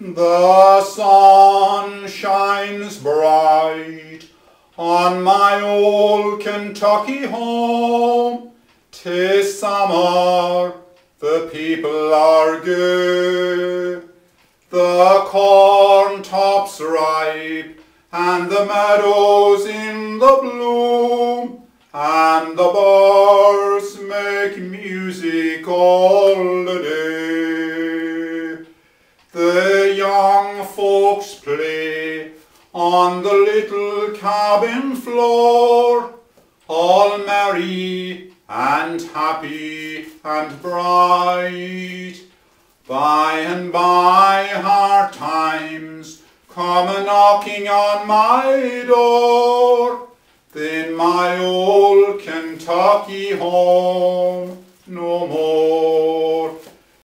The sun shines bright on my old Kentucky home. Tis summer, the people are gay. The corn tops ripe and the meadows in the bloom, and the birds make music all the day. The young folks play on the little cabin floor, all merry and happy and bright. By and by hard times come a knocking on my door, then my old Kentucky home no more.